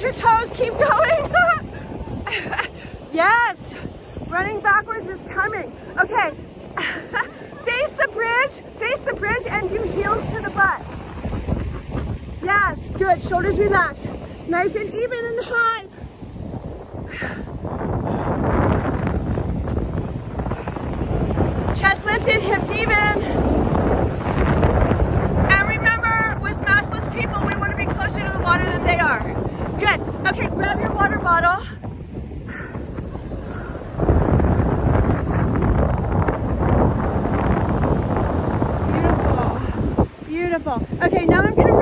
use your toes, keep going. yes, running backwards is coming. Okay, face the bridge, face the bridge and do heels to the butt. Yes, good, shoulders relaxed. Nice and even and high. Chest lifted, hips even. And remember, with maskless people, we want to be closer to the water than they are. Good. Okay, grab your water bottle. Beautiful. Beautiful. Okay, now I'm gonna